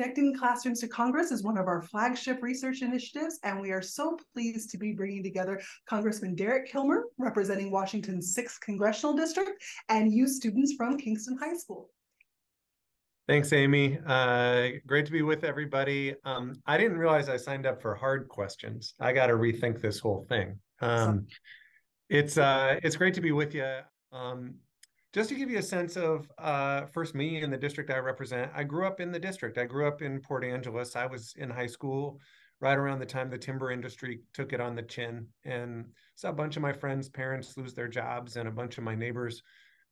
Connecting Classrooms to Congress is one of our flagship research initiatives, and we are so pleased to be bringing together Congressman Derek Kilmer, representing Washington's 6th Congressional District, and you students from Kingston High School. Thanks, Amy. Uh, great to be with everybody. Um, I didn't realize I signed up for hard questions. I got to rethink this whole thing. Um, it's uh, it's great to be with you. Um, just to give you a sense of uh, first me and the district I represent, I grew up in the district. I grew up in Port Angeles. I was in high school right around the time the timber industry took it on the chin, and saw a bunch of my friends' parents lose their jobs, and a bunch of my neighbors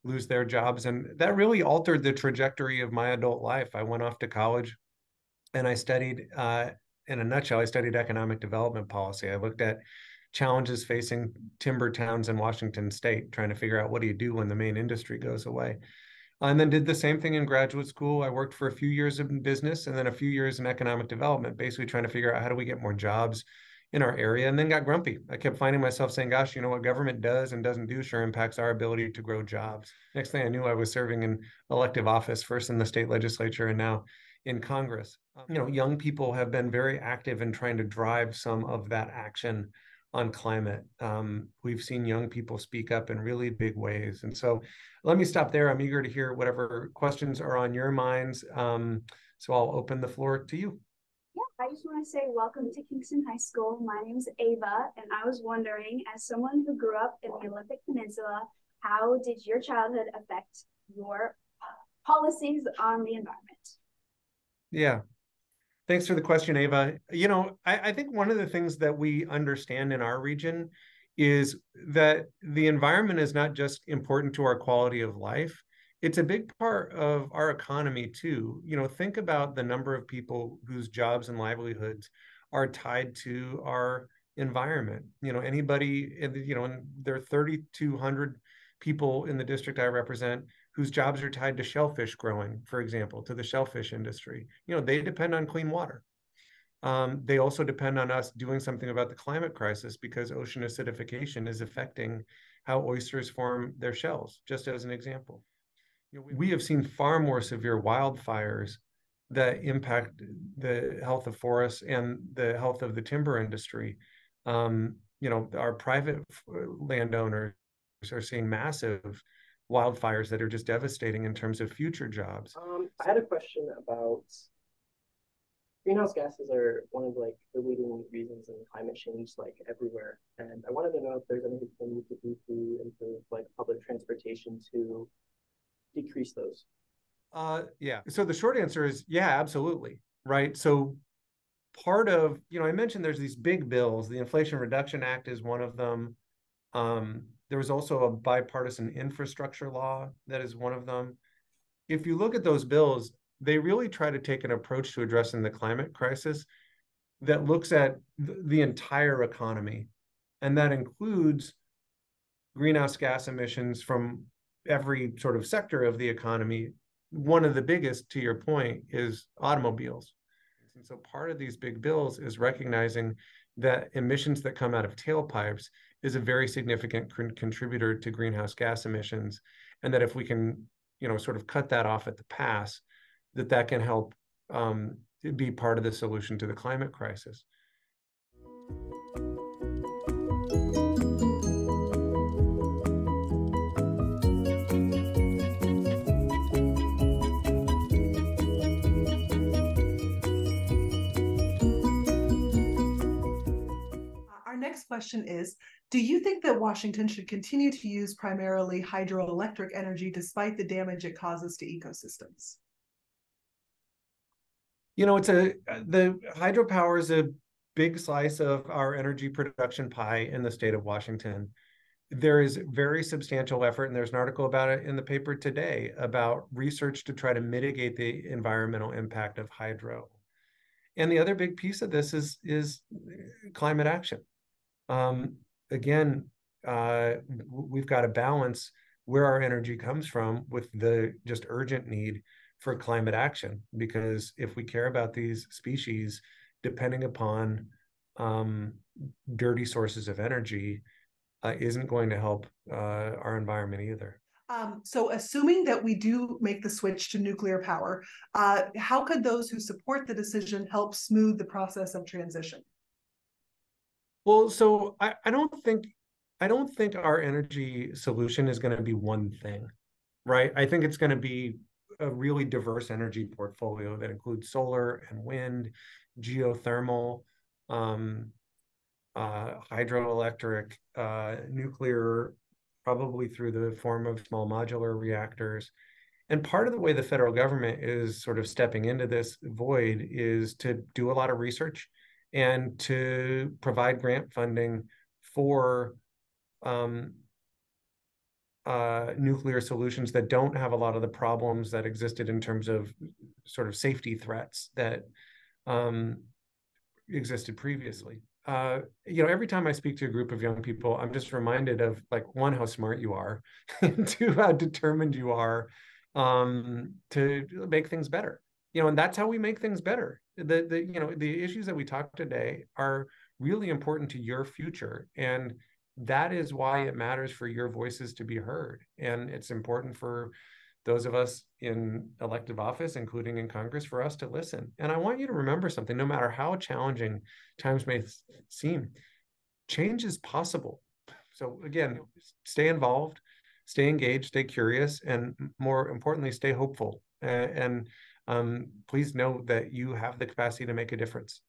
lose their jobs, and that really altered the trajectory of my adult life. I went off to college, and I studied. Uh, in a nutshell, I studied economic development policy. I looked at challenges facing timber towns in Washington state, trying to figure out what do you do when the main industry goes away. And then did the same thing in graduate school. I worked for a few years in business and then a few years in economic development, basically trying to figure out how do we get more jobs in our area and then got grumpy. I kept finding myself saying, gosh, you know what government does and doesn't do sure impacts our ability to grow jobs. Next thing I knew, I was serving in elective office, first in the state legislature and now in Congress. You know, young people have been very active in trying to drive some of that action on climate. Um, we've seen young people speak up in really big ways. And so let me stop there. I'm eager to hear whatever questions are on your minds. Um, so I'll open the floor to you. Yeah, I just want to say welcome to Kingston High School. My name is Ava, and I was wondering, as someone who grew up in the Olympic Peninsula, how did your childhood affect your policies on the environment? Yeah, Thanks for the question, Ava. You know, I, I, think one of the things that we understand in our region is that the environment is not just important to our quality of life, it's a big part of our economy too. You know, think about the number of people whose jobs and livelihoods are tied to our environment. You know, anybody, you know, and there are 3,200 people in the district I represent whose jobs are tied to shellfish growing, for example, to the shellfish industry. You know, they depend on clean water. Um, they also depend on us doing something about the climate crisis because ocean acidification is affecting how oysters form their shells, just as an example. You know, we, have seen far more severe wildfires that impact the health of forests and the health of the timber industry. Um, you know, our private landowners are seeing massive wildfires that are just devastating in terms of future jobs. Um, I had a question about greenhouse gases are one of like the leading reasons in climate change like everywhere. And i wanted to know if there's anything we need to do to improve like public transportation to decrease those. Uh yeah. So the short answer is yeah absolutely right? So part of you know i mentioned there's these big bills. The inflation reduction act is one of them. Um there was also a bipartisan infrastructure law that is one of them. If you look at those bills, they really try to take an approach to addressing the climate crisis that looks at the entire economy. And that includes greenhouse gas emissions from every sort of sector of the economy. One of the biggest, to your point, is automobiles. And so part of these big bills is recognizing that emissions that come out of tailpipes is a very significant con- contributor to greenhouse gas emissions and that if we can you know sort of cut that off at the pass that that can help um, be part of the solution to the climate crisis question is Do you think that Washington should continue to use primarily hydroelectric energy despite the damage it causes to ecosystems? You know, it's a the hydropower is a big slice of our energy production pie in the state of Washington. There is very substantial effort, and there's an article about it in the paper today about research to try to mitigate the environmental impact of hydro. And the other big piece of this is is climate action um, again, uh, we've got to balance where our energy comes from with the just urgent need for climate action. Because if we care about these species, depending upon um, dirty sources of energy, uh, isn't going to help uh, our environment either. Um, so assuming that we do make the switch to nuclear power, uh, how could those who support the decision help smooth the process of transition? Well, so I, I don't think I don't think our energy solution is going to be one thing, right? I think it's going to be a really diverse energy portfolio that includes solar and wind, geothermal, um, uh, hydroelectric, uh, nuclear, probably through the form of small modular reactors. And part of the way the federal government is sort of stepping into this void is to do a lot of research and to provide grant funding for um, uh, nuclear solutions that don't have a lot of the problems that existed in terms of sort of safety threats that um, existed previously. Uh, you know, every time I speak to a group of young people, I'm just reminded of like one, how smart you are, two, how determined you are um, to make things better. You know, and that's how we make things better. The the you know the issues that we talked today are really important to your future, and that is why it matters for your voices to be heard, and it's important for those of us in elective office, including in Congress, for us to listen. And I want you to remember something no matter how challenging times may seem, change is possible. So, again, stay involved, stay engaged, stay curious, and more importantly, stay hopeful. and um, please know that you have the capacity to make a difference.